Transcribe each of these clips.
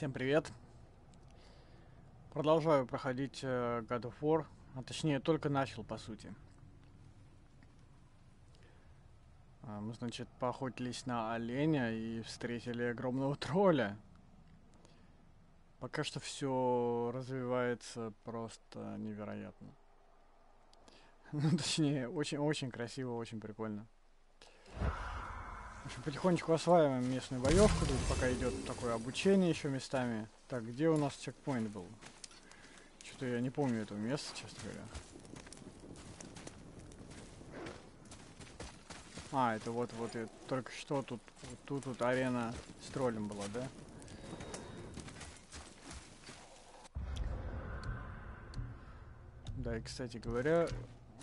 Всем привет. Продолжаю проходить э, God of War, а точнее только начал по сути. А, мы, значит, поохотились на оленя и встретили огромного тролля. Пока что все развивается просто невероятно. Ну, точнее, очень-очень красиво, очень прикольно. Общем, потихонечку осваиваем местную боевку. Тут пока идет такое обучение еще местами. Так, где у нас чекпоинт был? Что-то я не помню этого места, честно говоря. А, это вот, вот, и только что тут, вот тут вот арена с троллем была, да? Да, и, кстати говоря,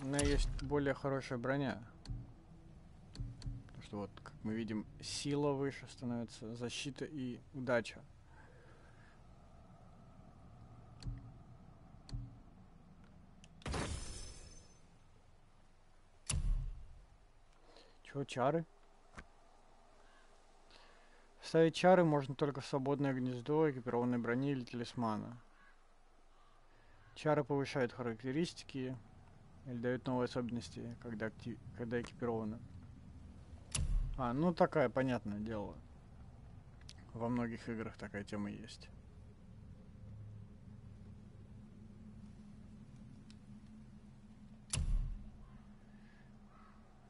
у меня есть более хорошая броня. Потому что вот, мы видим, сила выше становится, защита и удача. Чего, чары? Ставить чары можно только в свободное гнездо, экипированной брони или талисмана. Чары повышают характеристики или дают новые особенности, когда, актив... когда экипированы. А, ну такая, понятное дело. Во многих играх такая тема есть.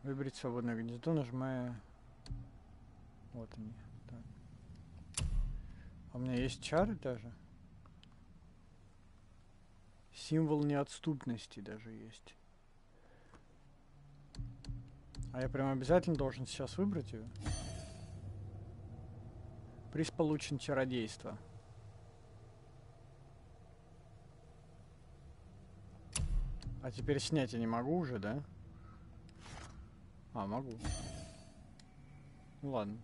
Выбрать свободное гнездо, нажимая... Вот они. Так. А у меня есть чары даже? Символ неотступности даже есть. А я прям обязательно должен сейчас выбрать ее? Приз получен чародейство. А теперь снять я не могу уже, да? А, могу. Ну ладно.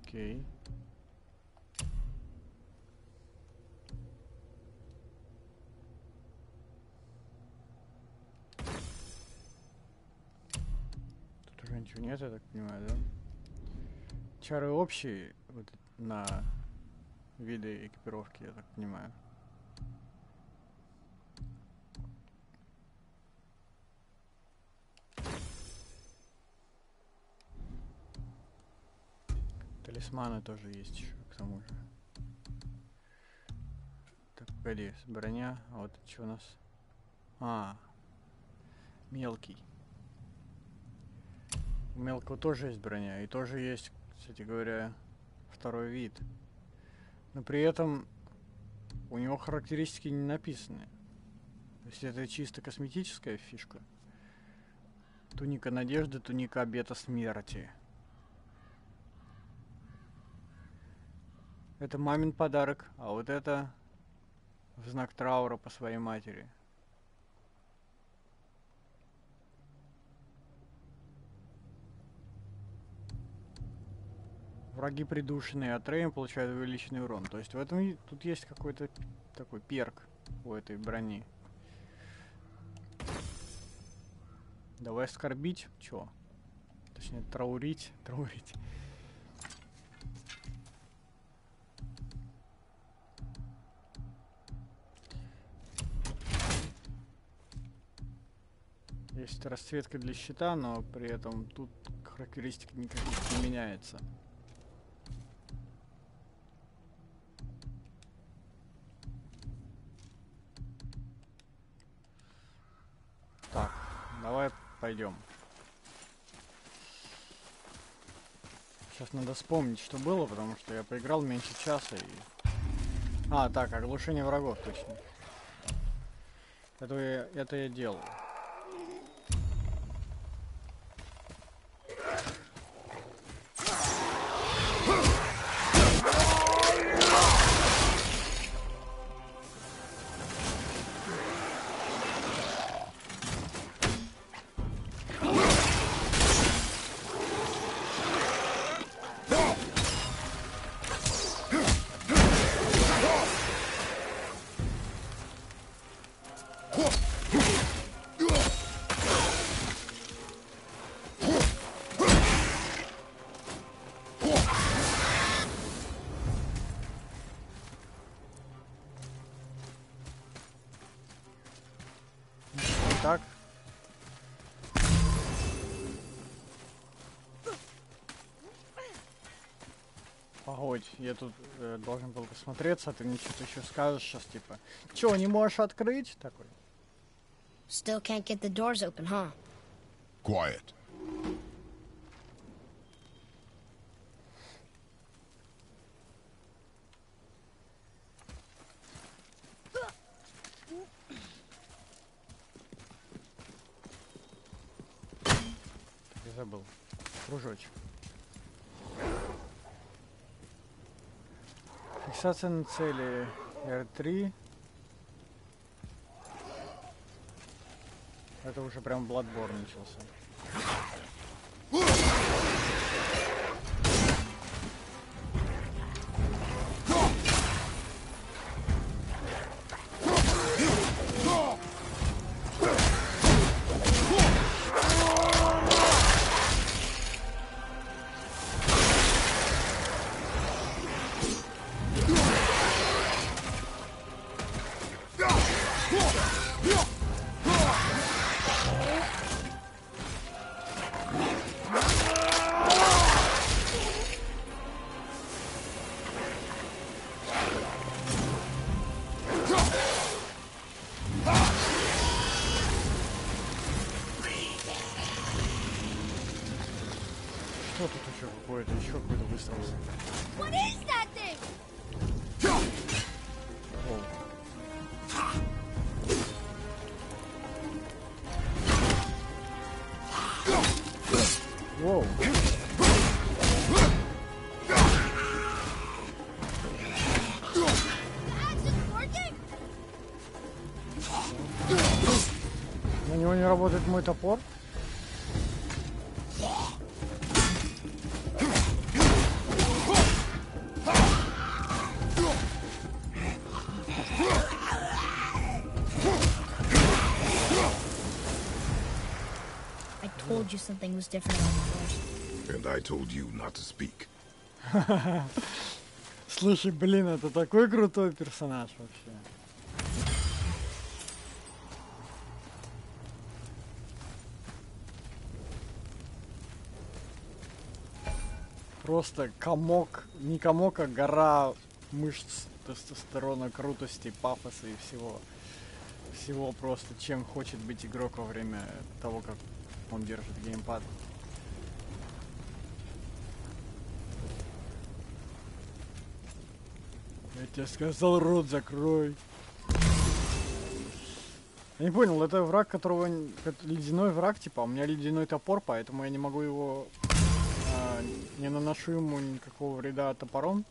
Окей. Тут ничего нет, я так понимаю, да? Чары общие вот, на виды экипировки, я так понимаю. Талисманы тоже есть еще, к тому же. Так, погоди, броня. А вот что у нас? А, мелкий. У мелкого тоже есть броня. И тоже есть, кстати говоря, второй вид. Но при этом у него характеристики не написаны. То есть это чисто косметическая фишка. Туника надежды, туника обета смерти. Это мамин подарок, а вот это в знак траура по своей матери. Враги придушенные от Рейм получают увеличенный урон. То есть в этом тут есть какой-то такой перк у этой брони. Давай оскорбить. Чё? Точнее, траурить. Траурить. Есть расцветка для щита, но при этом тут характеристик никаких не меняется. Так, давай пойдем. Сейчас надо вспомнить, что было, потому что я поиграл меньше часа и... А, так, оглушение врагов, точно. Это я, это я делал. так. Погодь, я тут э, должен был посмотреться, а ты мне что-то еще скажешь сейчас, типа. Чего, не можешь открыть? Такой. Still can't get the doors open, huh? Quiet. Фиксация цели R3. Это уже прям Bloodborne начался. What is that thing? Working? На не работает мой топор? Something was different about the doors. And I told you not to speak. Слушай, блин, это такой крутой персонаж вообще. Просто комок, не комок, а гора мышц, тестостерона, крутости, пафоса и всего. Всего просто, чем хочет быть игрок во время того, как он держит геймпад. Я тебе сказал, рот закрой. Я не понял, это враг, которого... ледяной враг, типа, у меня ледяной топор, поэтому я не могу его... а, не наношу ему никакого вреда топором.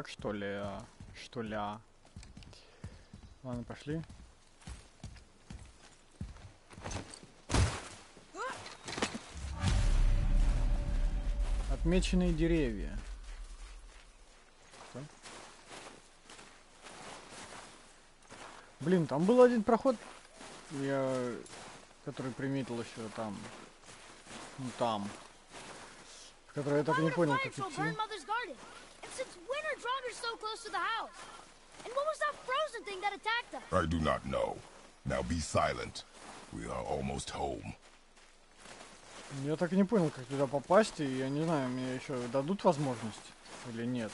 Так что ли? Что ли? Ладно, пошли. Отмеченные деревья. Что? Блин, там был один проход, я, который приметил еще там, ну там, который я так и не понял, как идти. grandmother's garden. And since when are Draugrs so close to the house? And what was that frozen thing that attacked us? I do not know. Now be silent. We are almost home. Я так и не понял, как туда попасть, и я не знаю, мне еще дадут возможность или нет.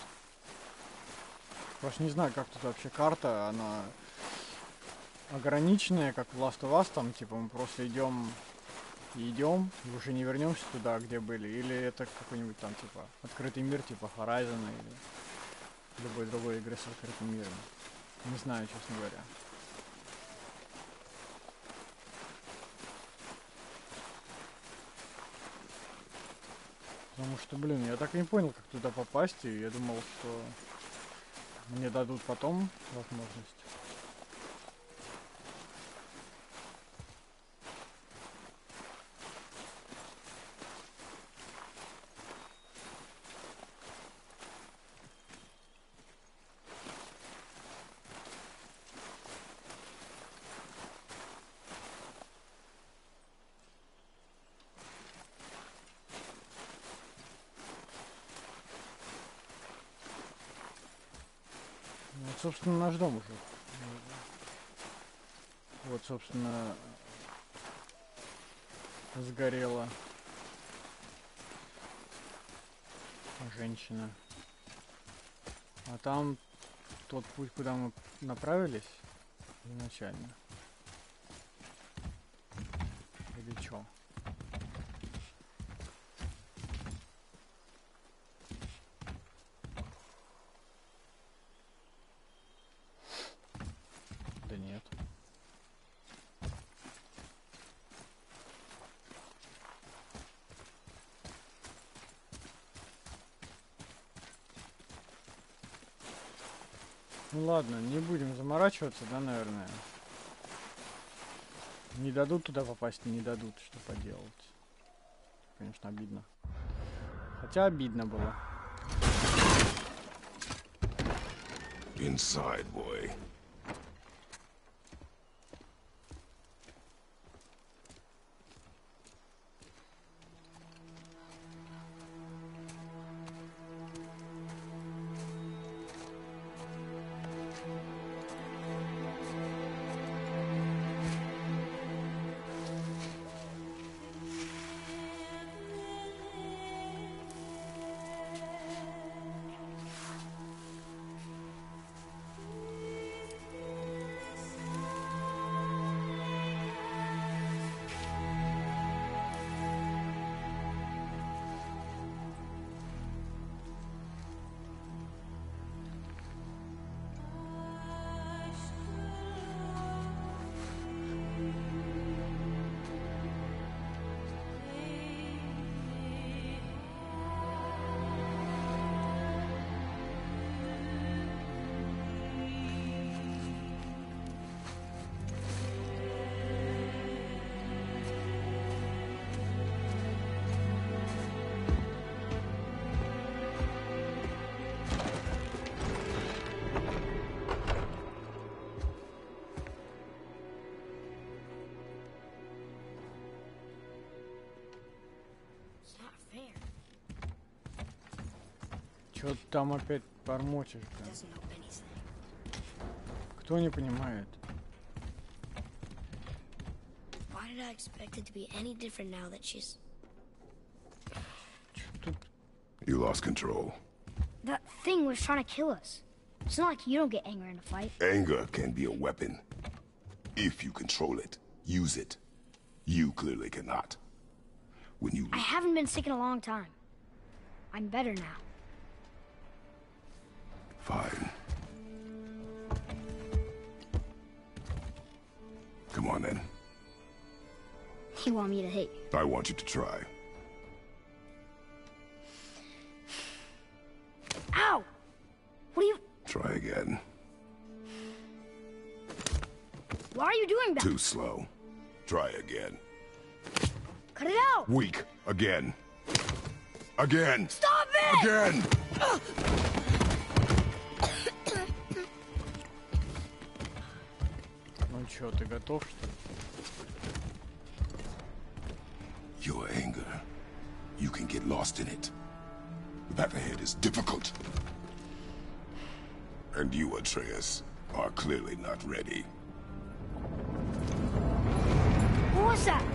Просто не знаю, как тут вообще карта, она ограниченная, как в Last of Us, там, типа, мы просто идем и идем, и уже не вернемся туда, где были, или это какой-нибудь там, типа, открытый мир, типа Horizon или любой другой игры с открытым миром. Не знаю, честно говоря. Потому что, блин, я так и не понял, как туда попасть, и я думал, что мне дадут потом возможность. Ну, вот, собственно, наш дом уже. Вот, собственно, сгорела женщина. А там тот путь, куда мы направились изначально. Или чё? Да нет. Ну ладно, не будем заморачиваться, да, наверное. Не дадут туда попасть, не дадут, что поделать. Конечно, обидно. Хотя обидно было. Inside, boy. Чё ты там опять бормочешь, He блин? doesn't know anything. Кто не понимает? Why did I expect it to be any different now that she's... Чё тут You lost control. That thing was trying to kill us. It's not like you don't get angry in a fight. Anger can be a weapon. If you control it, use it. You clearly cannot. When you I haven't been sick in a long time. I'm better now. Come on then. You want me to hate? I want you to try. Ow! What are you... Try again. Why are you doing that? Too slow. Try again. Cut it out! Weak. Again. Again. Stop it! Again. чё, ты готов, что ли? Your anger. You can get lost in it. The path ahead is difficult. And you, Atreus, are clearly not ready. What was that?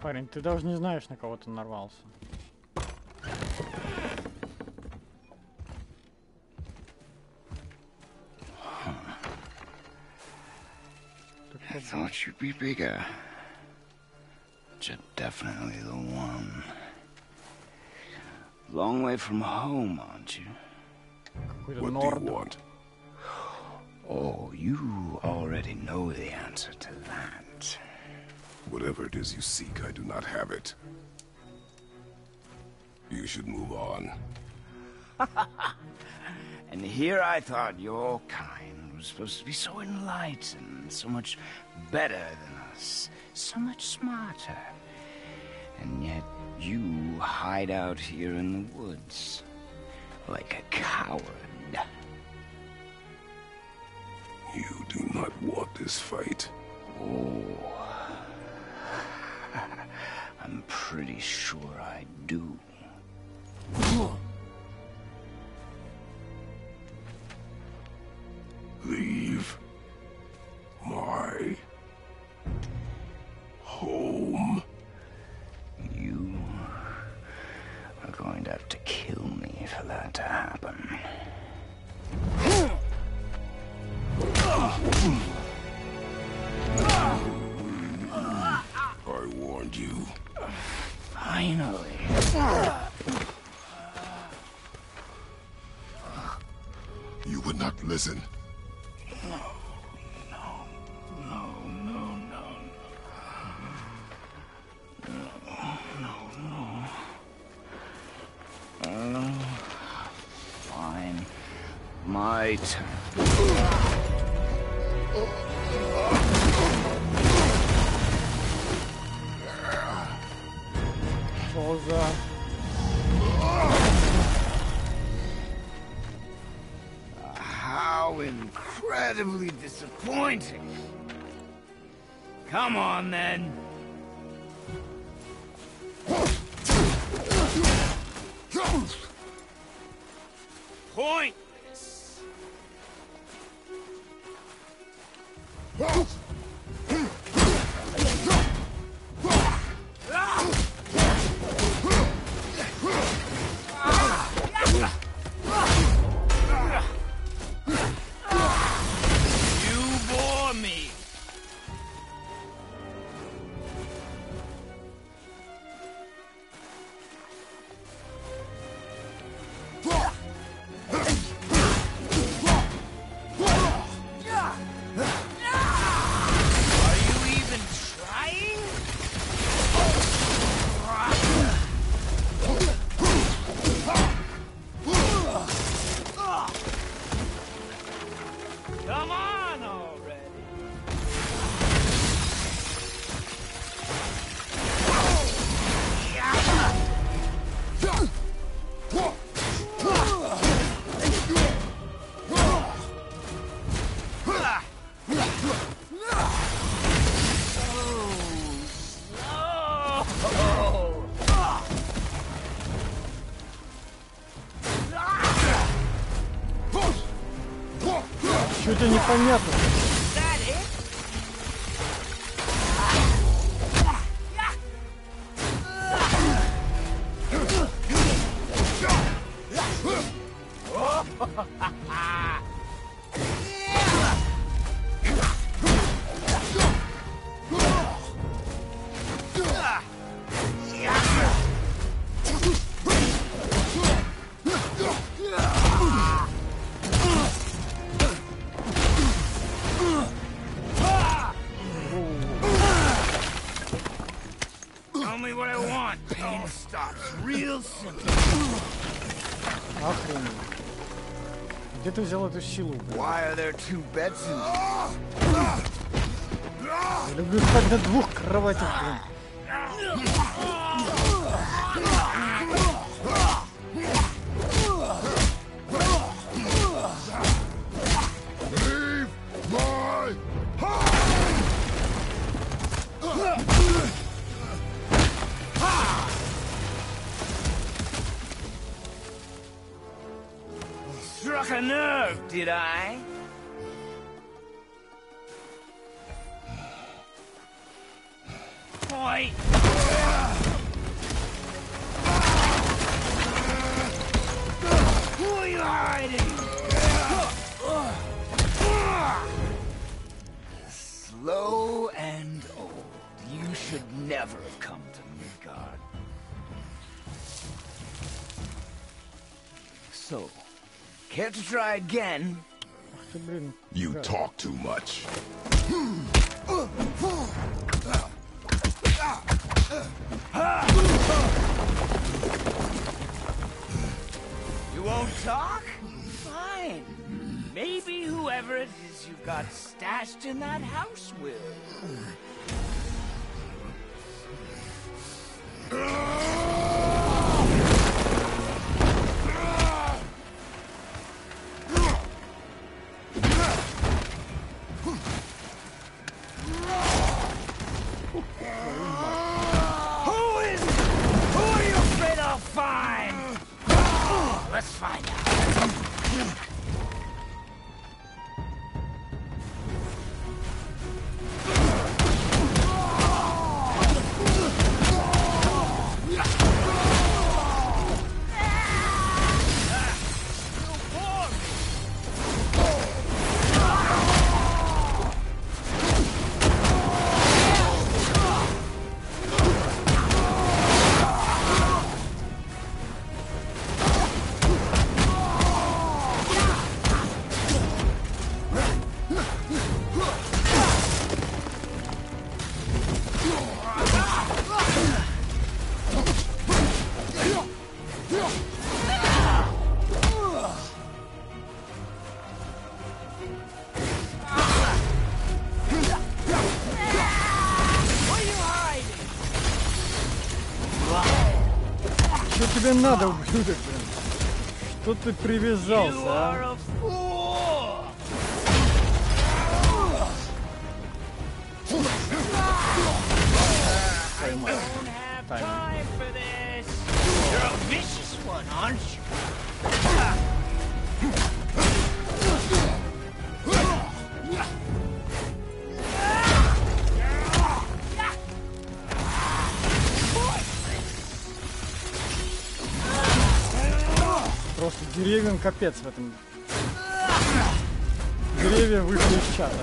Парень, ты даже не знаешь, на кого ты нарвался. Так I вот, thought you'd be bigger. But you're definitely the one. Long way from home, aren't you? Какой-то What do норд. you want? Oh, you already know the answer to that. Whatever it is you seek, I do not have it. You should move on. And here I thought your kind was supposed to be so enlightened, so much better than us, so much smarter. And yet you hide out here in the woods like a coward. You do not want this fight. Oh. I'm pretty sure I do. Leave my home. You are going to have to kill me for that to happen. Finally. You would not listen. Come on, then. Что-то непонятно. Где ты взял эту силу? блин? Why are there two beds in Я люблю спать на двух кроватях, блин. low and old. You should never have come to Midgard. So, care to try again? You talk too much. You won't talk? Fine. Maybe whoever it is is you've got stashed in that house will. Надо, ублюдок, блин? Что ты привязался, а? time for this. You're a vicious one, aren't you? Просто деревьям капец в этом. Деревья вышли из чата.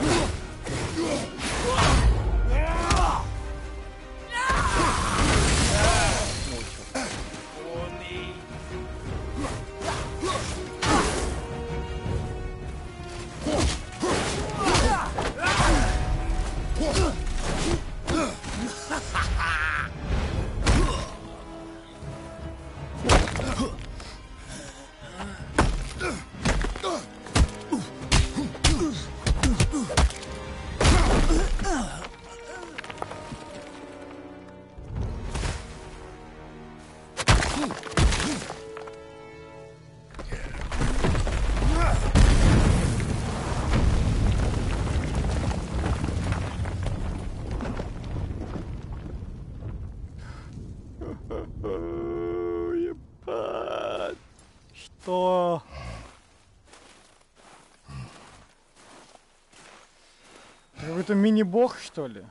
Какой-то мини-бог, что ли?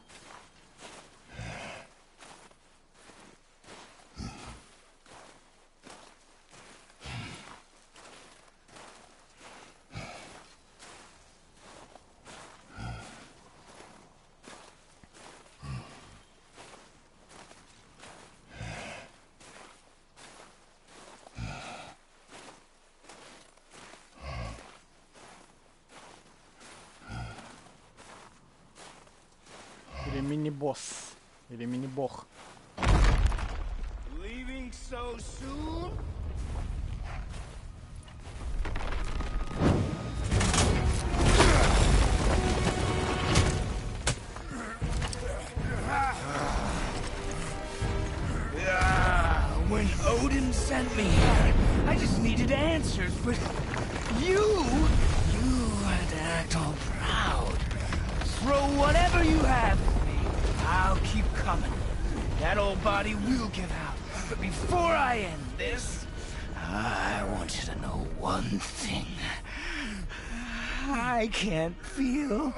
Или мини-босс? Или мини-бог? Leaving so soon? Ah, When Odin sent me here, I just needed answers, but you, you coming. That old body will give out. But before I end this, I want you to know one thing. I can't feel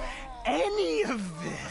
any of this.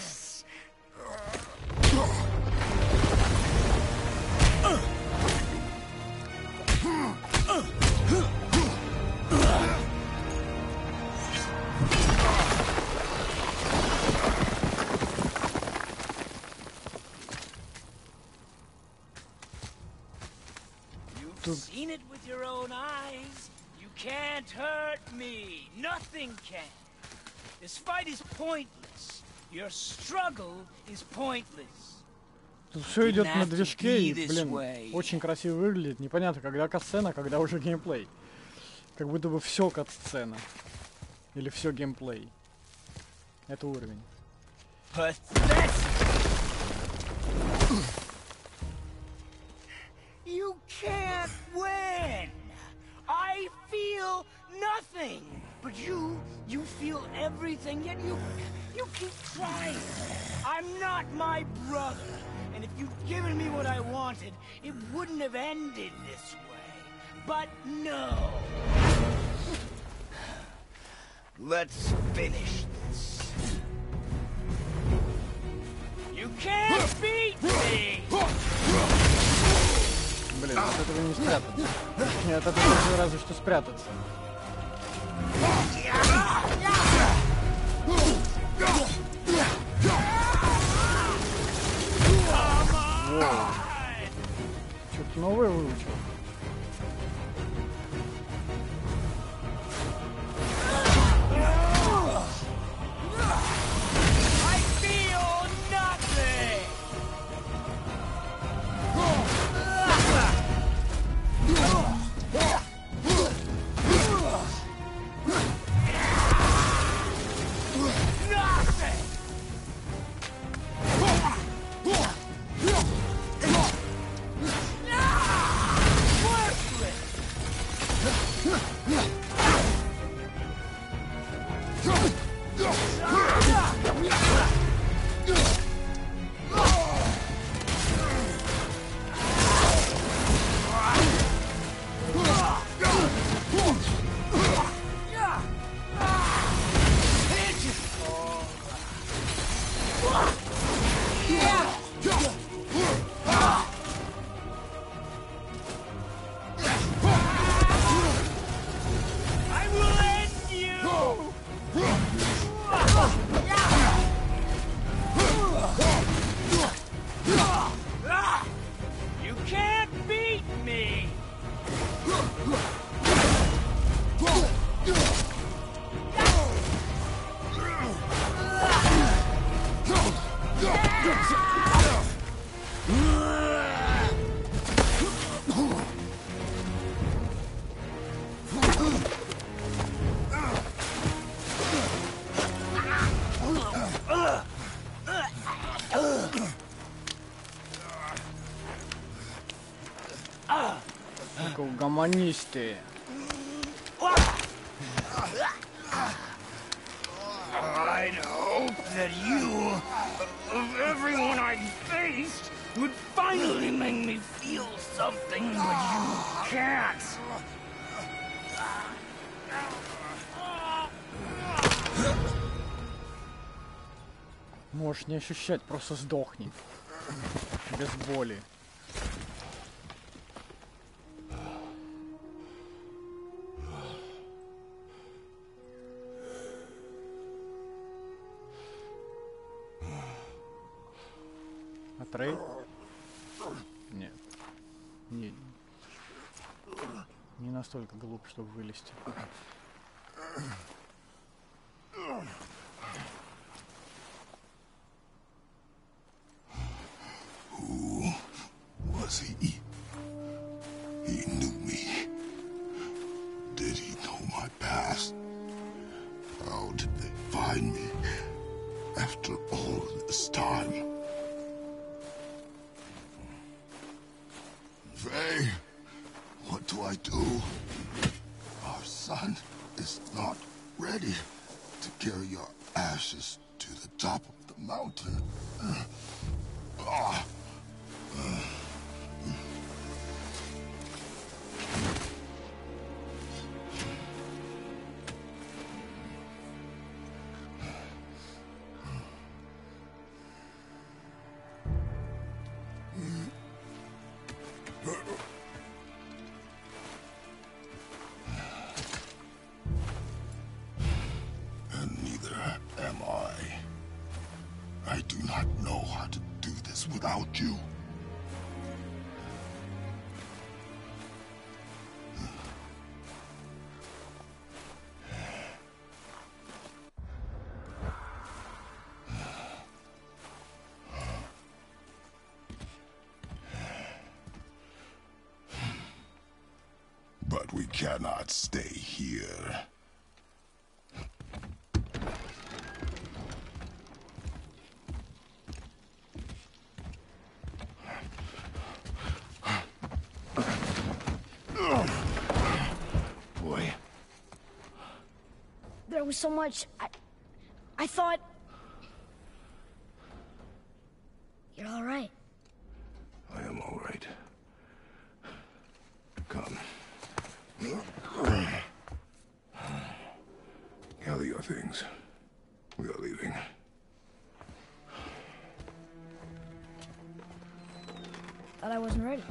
Тут все идет на движке и, блин, очень красиво выглядит. Непонятно, когда катсцена, когда уже геймплей. Как будто бы все катсцена. Или все геймплей. Это уровень. Pathetic! You can't win! I feel nothing! But you, you feel everything, yet you, you keep trying. I'm not my brother, and if you'd given me what I wanted, it wouldn't have ended this way. But no! Let's finish this. You can't beat me! Блин, от этого не спрятаться. От этого можно разве что спрятаться. Воу. Что-то новое выучил. Только угомонись ты. I'd hope that you, of everyone I faced, would finally make me feel something, but you can't. Можешь не ощущать, просто сдохни. Без боли. А Трей? Нет. Не, не настолько глуп, чтобы вылезти. After all this time? Faye, what do I do? Our son is not ready to carry your ashes to the top of the mountain. Was so much. I, I thought. You're all right. I am all right. Come. Gather your things. We are leaving. Thought I wasn't ready.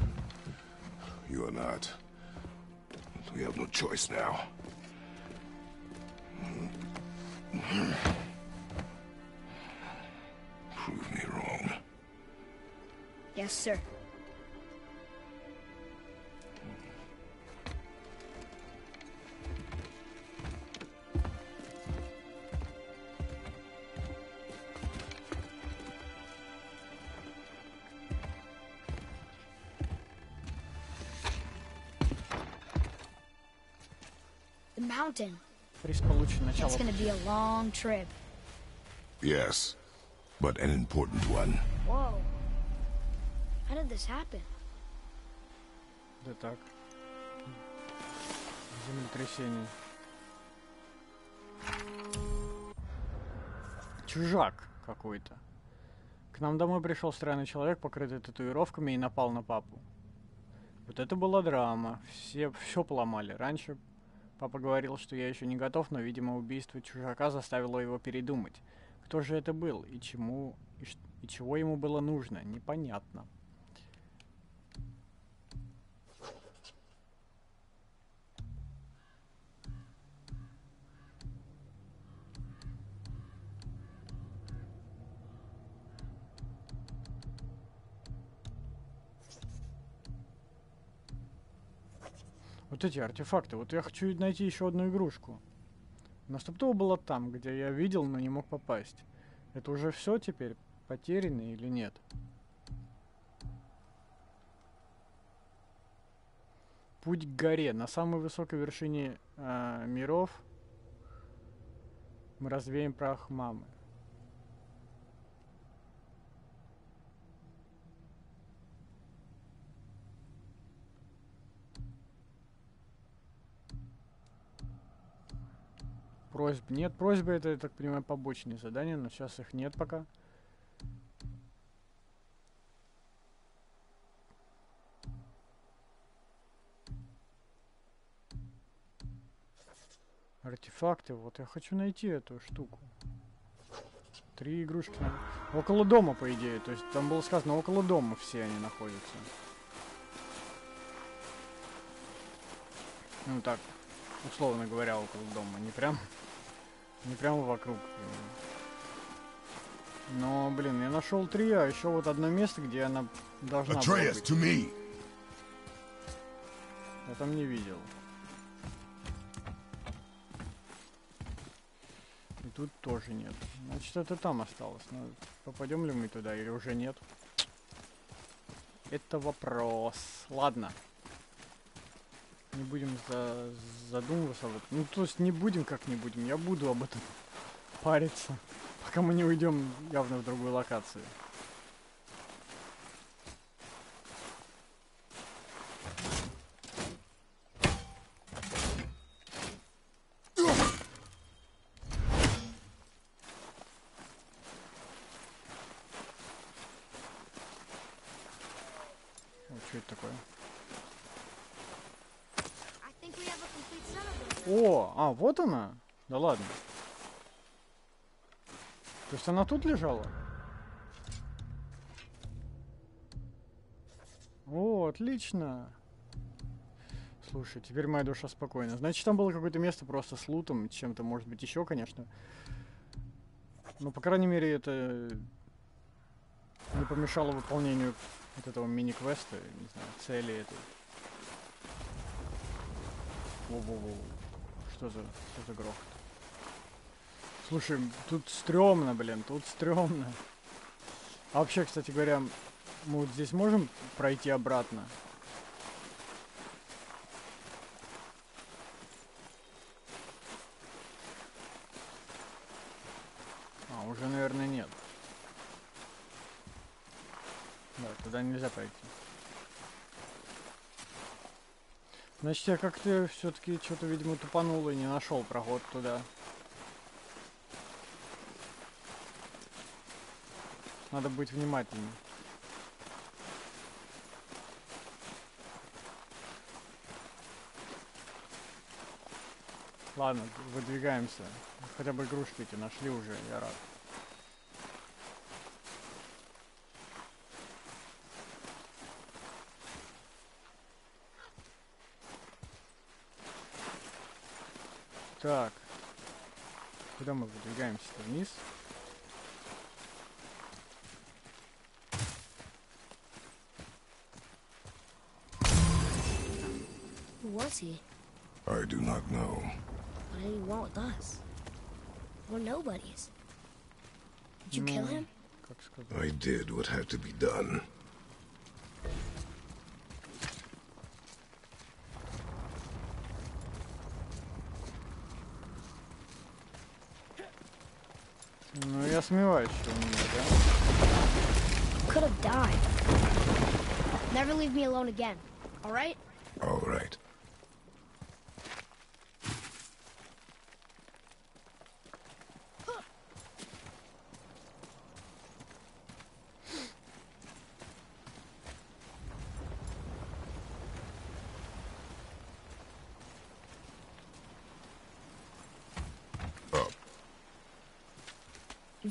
You are not. We have no choice now. Yes, sir. It's gonna be a long trip. Yes, but an important one. Whoa. How did this happen? Да так. Землетрясение. Чужак какой-то. К нам домой пришел странный человек, покрытый татуировками, и напал на папу. Вот это была драма. Все все поломали. Раньше папа говорил, что я еще не готов, но, видимо, убийство чужака заставило его передумать. Кто же это был и чему и, и чего ему было нужно, непонятно. Эти артефакты. Вот я хочу найти еще одну игрушку. Но чтоб то было там, где я видел, но не мог попасть. Это уже все теперь потеряно или нет? Путь к горе. На самой высокой вершине а, миров мы развеем прах мамы. Просьб нет. Просьбы это, я так понимаю, побочные задания, но сейчас их нет пока. Артефакты. Вот я хочу найти эту штуку. Три игрушки. Около дома, по идее. То есть там было сказано, около дома все они находятся. Ну так, условно говоря, около дома. Не прям, не прямо вокруг. Но, блин, я нашел три, а еще вот одно место, где она должна Atreus, быть. to me! Я там не видел. И тут тоже нет. Значит, это там осталось. Но попадем ли мы туда или уже нет? Это вопрос. Ладно. Не будем за- задумываться. об этом. Ну, то есть не будем как не будем. Я буду об этом париться. Пока мы не уйдем явно в другую локацию. что это такое? I think we have a complete set of them. О, а, вот она? Да ладно. То есть она тут лежала? О, отлично. Слушай, теперь моя душа спокойна. Значит, там было какое-то место просто с лутом, чем-то, может быть, еще, конечно. Но, по крайней мере, это не помешало выполнению вот этого мини-квеста, не знаю, цели этой. Во-во-во. Что за, что за грохот? Слушай, тут стрёмно, блин, тут стрёмно. А вообще, кстати говоря, мы вот здесь можем пройти обратно? А, уже, наверное, нет. Да, туда нельзя пройти. Значит, я как-то все-таки что-то, видимо, тупанул и не нашел проход туда. Надо быть внимательным. Ладно, выдвигаемся. Хотя бы игрушки эти нашли уже, я рад. Так. Куда мы выдвигаемся-то? Вниз? Who was he? I do not know. What did he want with us? We're nobodies. Did you kill No. him? Как сказать? I did what had to be done. Ну, я сомневаюсь, что у меня, да? Could have died. Never leave me alone again. All right?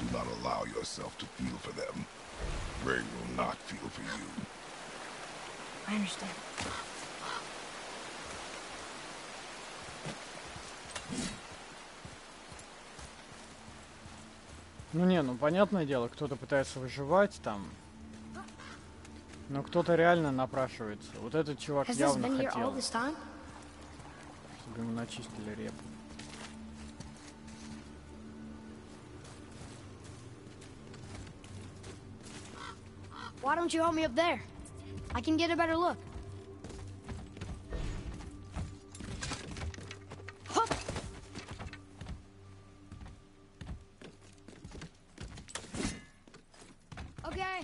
Do not allow yourself to feel for them. They will not feel for you. I understand. Ну не, ну понятное дело, кто-то пытается выживать там. Но кто-то реально напрашивается. Вот этот чувак Has this явно been here all хотел, this time? чтобы ему начистили репу. Why don't you help me up there? I can get a better look. Okay,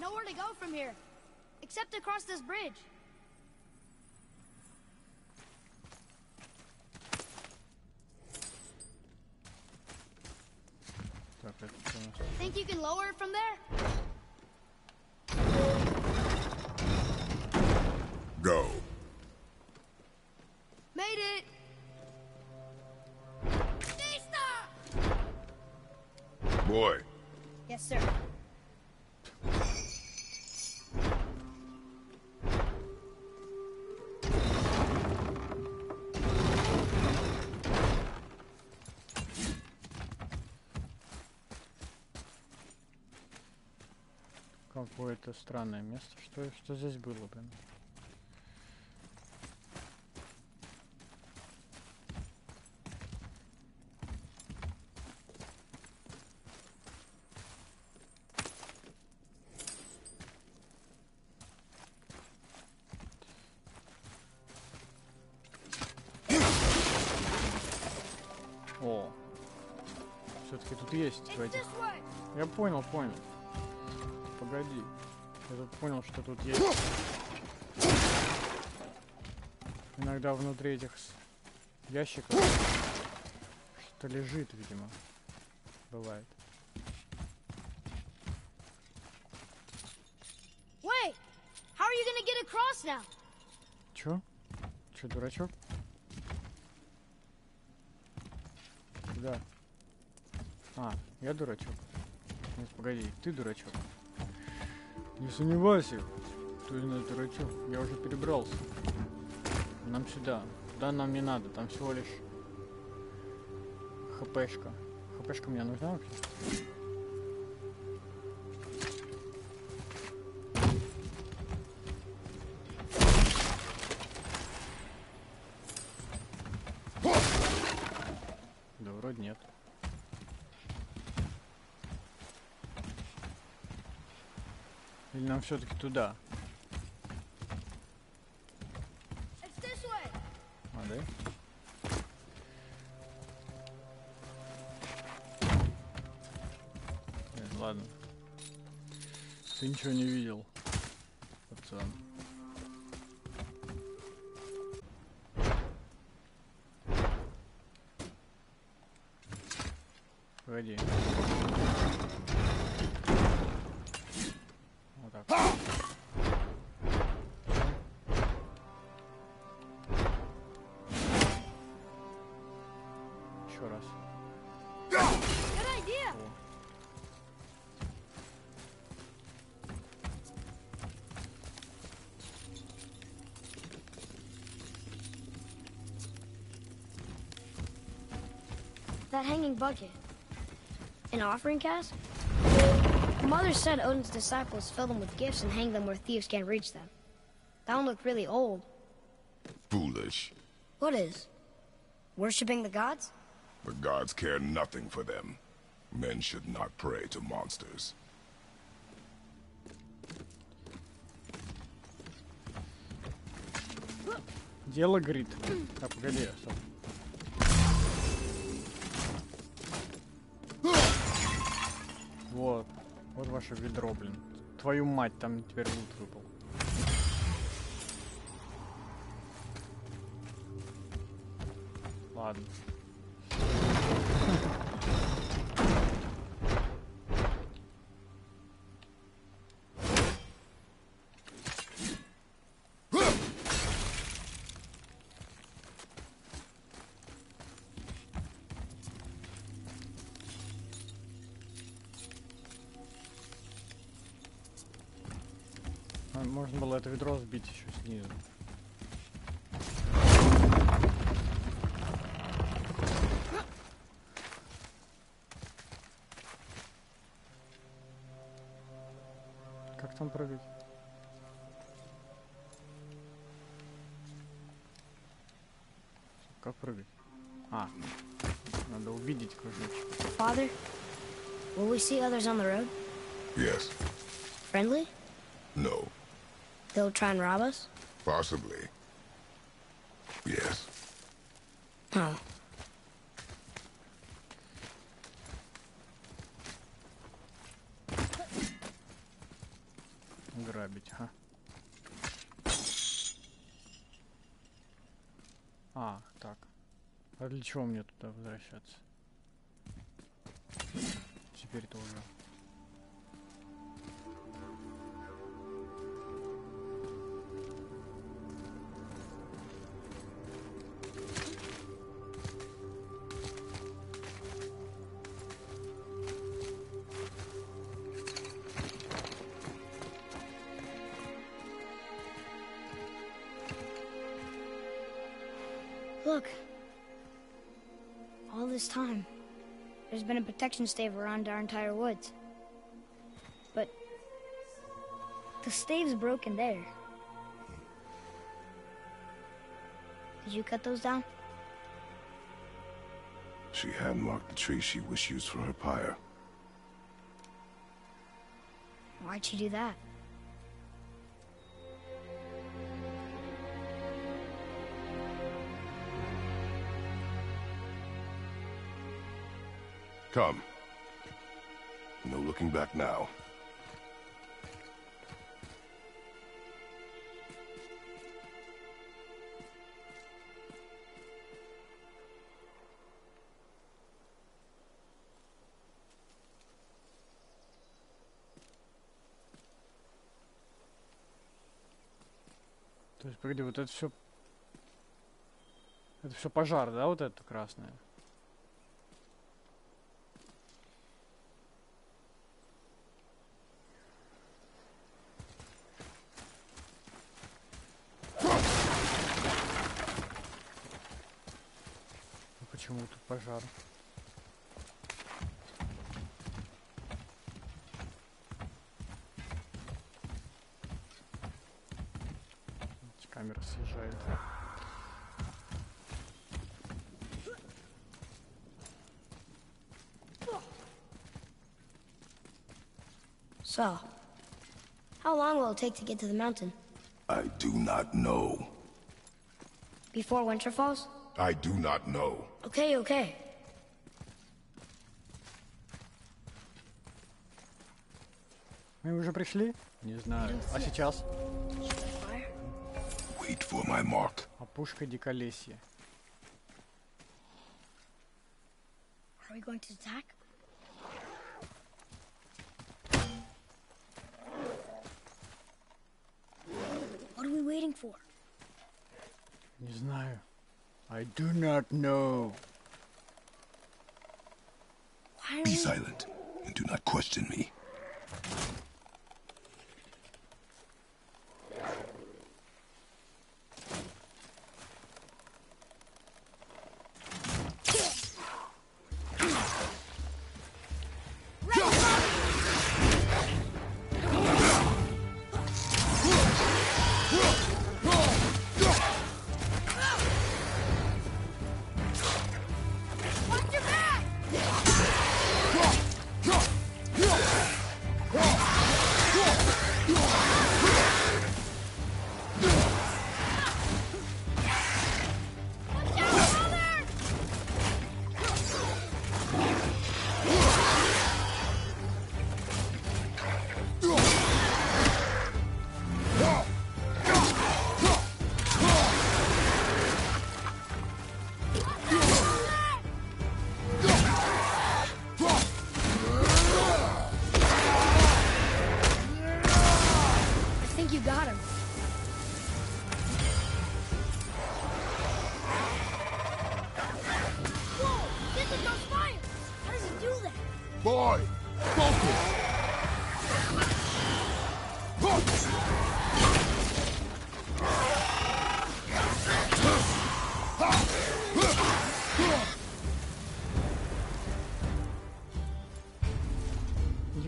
nowhere to go from here, except across this bridge. Perfect. Think you can lower it from there? Какое-то странное место. Что, что здесь было, блин? О, все-таки тут есть я понял, понял. Тут понял, что тут есть. Иногда внутри этих ящиков что лежит, видимо. Бывает. Wait! How are you gonna get across now? Чё? Чё, дурачок? Куда? А, я дурачок. Нет, погоди, ты дурачок. Не сомневайся, кто знает дурачок, я уже перебрался. Нам сюда. Да, нам не надо, там всего лишь хпшка. Хпшка мне нужна вообще? Да вроде нет. Или нам все-таки туда? А? Нет, ладно. Ты ничего не видел, That hanging bucket. An offering cask? Mother said Odin's disciples fill them with gifts and hang them where thieves can't reach them. That one looked really old. Foolish. What is? Worshipping the gods? The gods care nothing for them. Men should not pray to monsters. Дело горит. Так, погоди, стоп. Ваше ведро, блин. Твою мать, там теперь лут выпал. Ладно. Можно было это ведро сбить еще снизу. Как там прыгать? Как прыгать? А, надо увидеть кружочек. Father? Will we see others on the road? Yes. Friendly? They'll try and rob us? Possibly. Yes. Oh. Грабить, ха. А, так. А для чего мне туда возвращаться? Теперь-то уже. Protection stave around our entire woods. But the stave's broken there. Did you cut those down? She hand marked the tree she wished used for her pyre. Why'd she do that? Come. No looking back now. То есть, погоди, вот это все... Это все пожар, да, вот это красное? So, how long will it take to get to the mountain? I do not know. Before winter falls? I do not know. Okay, okay. Мы уже пришли? Не знаю. А сейчас? Fire? Wait for my mark. Опушка диколесья. Are we going to attack? What are we waiting for? Не знаю. I do not know. Why are Be we... silent and do not question me.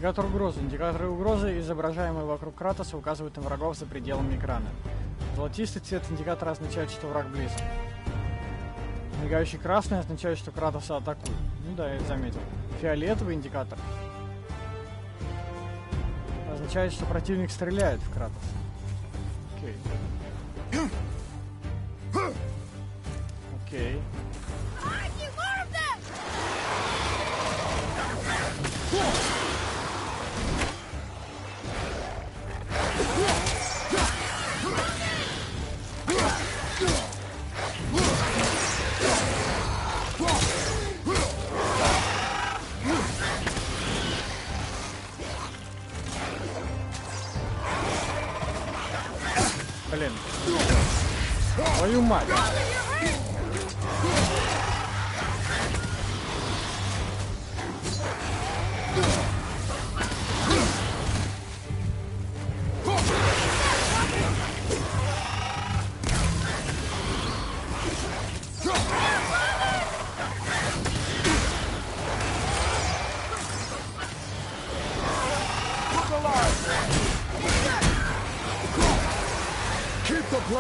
Индикатор угрозы. Индикаторы угрозы, изображаемые вокруг Кратоса, указывают на врагов за пределами экрана. Золотистый цвет индикатора означает, что враг близко. Мигающий красный означает, что Кратоса атакуют. Ну да, я это заметил. Фиолетовый индикатор означает, что противник стреляет в Кратоса. Окей.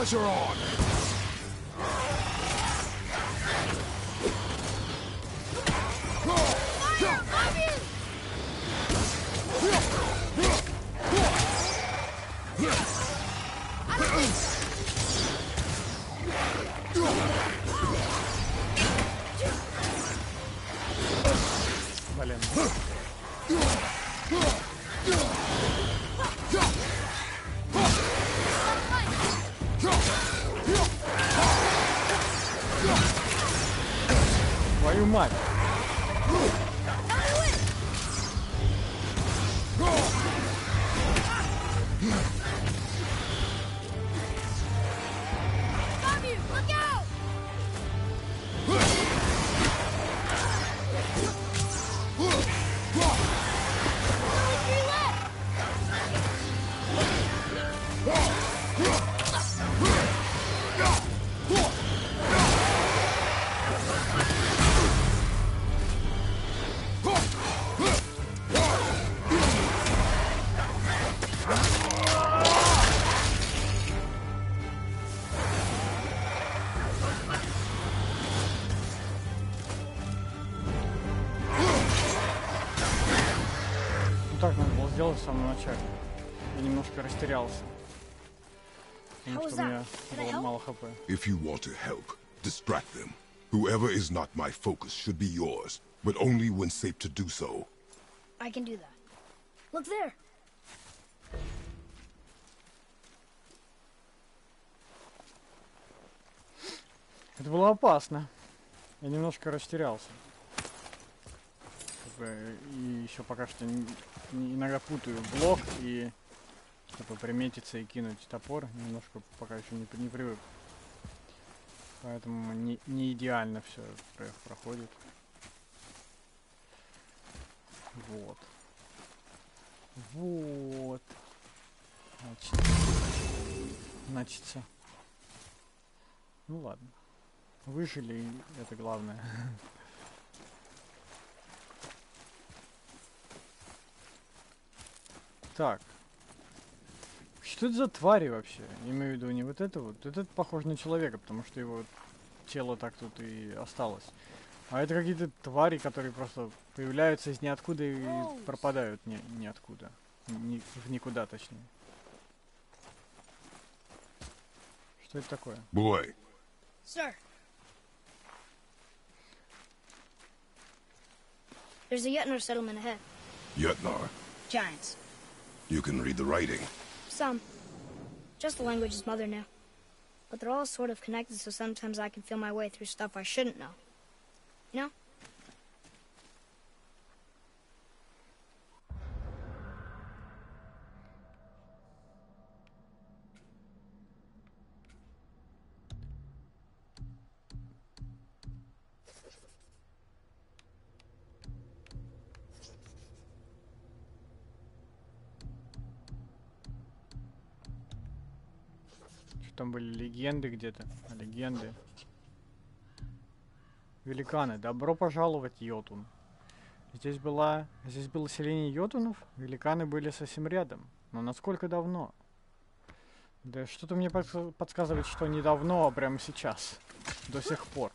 eyes are on. Твою мать. Хп. If you want to help, distract them. Whoever is not my focus should be yours, but only when safe to do so. I can do that. Look there. Это было опасно. Я немножко растерялся. И еще пока что иногда путаю блок и чтобы приметиться и кинуть топор. Немножко пока еще не, не привык. Поэтому не, не идеально все проходит. Вот. Вот. Значит. Значится. Ну ладно. Выжили, это главное. Так. Что это за твари вообще? Имею в виду не вот это вот. Этот похож на человека, потому что его тело так тут и осталось. А это какие-то твари, которые просто появляются из ниоткуда и пропадают ни, ниоткуда. Ни, в никуда, точнее. Что это такое? Boy, Sir. There's a Yetner settlement ahead. Yutnar, Giants. you can read the writing. Some. Just the languages Mother knew. But they're all sort of connected, so sometimes I can feel my way through stuff I shouldn't know. You know? Легенды где-то? Легенды. Великаны. Добро пожаловать, Йотун. Здесь была... Здесь было селение Йотунов. Великаны были совсем рядом. Но насколько давно? Да что-то мне подс- подсказывает, что не давно, а прямо сейчас. До сих пор.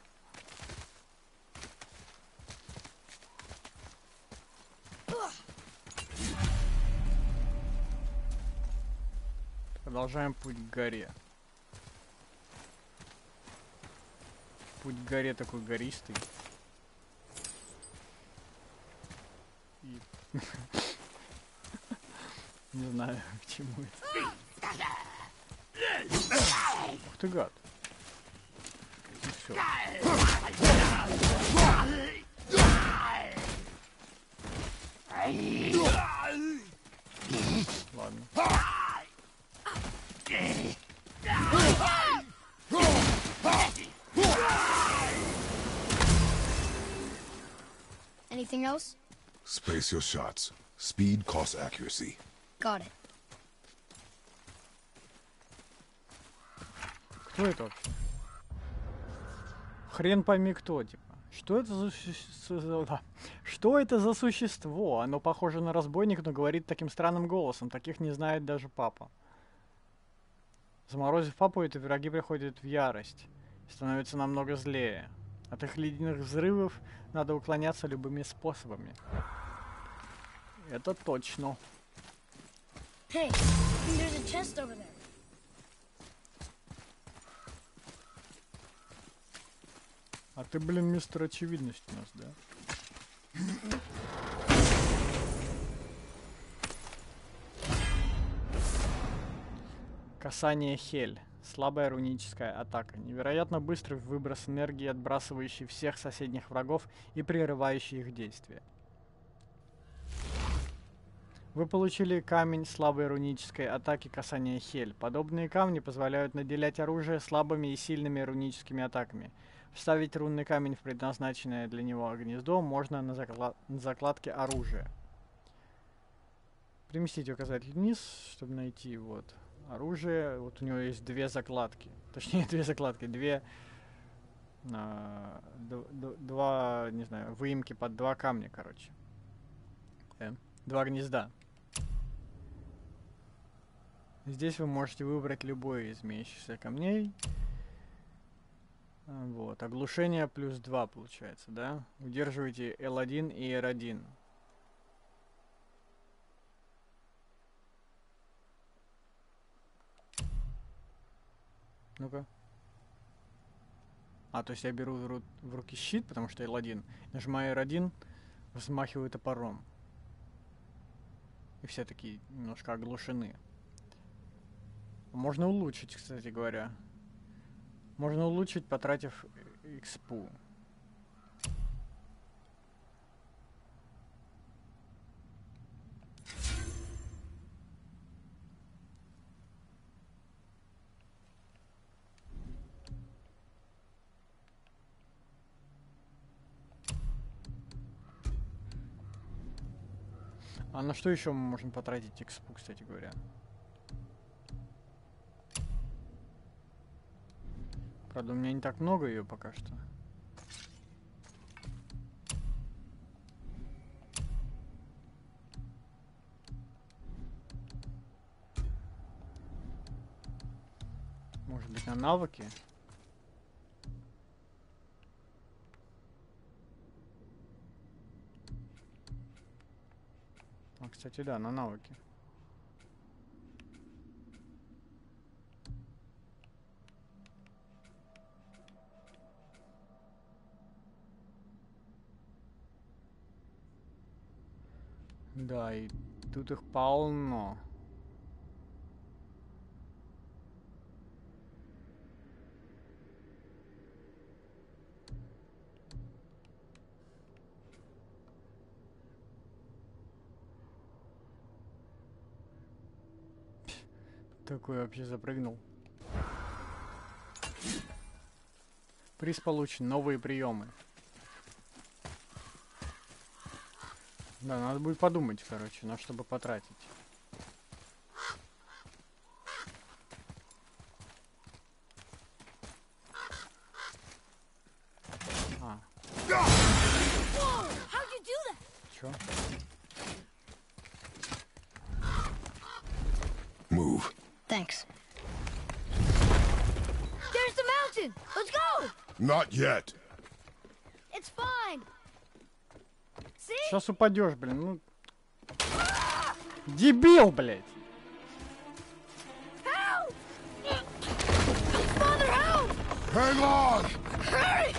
Продолжаем путь к горе. Путь к горе такой гористый. И... Не знаю, к чему это. Ух ты гад. И всё. Ладно. Anything else? Space your shots. Speed costs accuracy. Got it. Кто это вообще? Хрен пойми кто, типа. Что это за... су- су- за- да. Что это за существо? Оно похоже на разбойника, но говорит таким странным голосом. Таких не знает даже папа. Заморозив папу, эти враги приходят в ярость. Становятся намного злее. От их ледяных взрывов надо уклоняться любыми способами. Это точно. Hey, there's a chest over there. А ты, блин, мистер очевидность у нас, да? Касание Хель. Слабая руническая атака. Невероятно быстрый выброс энергии, отбрасывающий всех соседних врагов и прерывающий их действия. Вы получили камень слабой рунической атаки касания Хель. Подобные камни позволяют наделять оружие слабыми и сильными руническими атаками. Вставить рунный камень в предназначенное для него гнездо можно на, закла- на закладке оружия. Переместите указатель вниз, чтобы найти вот оружие. Вот у него есть две закладки. Точнее, две закладки, две... д- два, не знаю, выемки под два камня, короче. Э, Два гнезда. Здесь вы можете выбрать любой из имеющихся камней. Вот, оглушение плюс 2 получается, да? Удерживайте L1 и R1. Ну-ка. А, то есть я беру в, ру- в руки щит, потому что L1. Нажимаю R1, взмахиваю топором. И все такие немножко оглушены. Можно улучшить, кстати говоря. Можно улучшить, потратив э, экспу. А на что еще мы можем потратить экспу, кстати говоря? Правда, у меня не так много ее пока что. Может быть на навыки? Кстати, да, на навыки. Да, и тут их полно. Такой вообще запрыгнул. Приз получен. Новые приемы. Да, надо будет подумать, короче, на что бы потратить. А, Whoa! How'd you do that? чё? Move. Thanks. There's the mountain! Let's go! Not yet. It's fine! See? Сейчас упадешь, блин, ну... Дебил, блядь! Help! Father, help! Hang on. Hurry!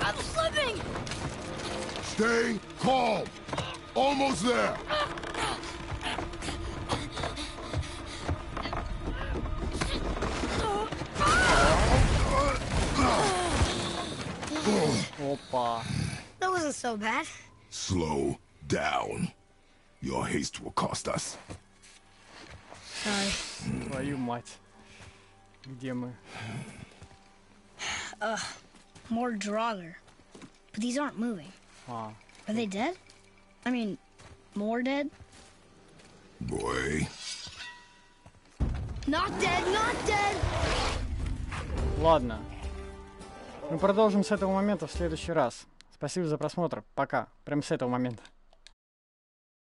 I'm slipping! Stay calm. Almost there. Опа. That wasn't so bad. Slow down. Your haste will cost us. Sorry. Твою мать. Где мы? More Draugr. But these aren't moving. А, Are they dead? I mean, more dead? Boy. Not dead, not dead! ладно. Мы продолжим с этого момента в следующий раз. Спасибо за просмотр. Пока. Прям с этого момента.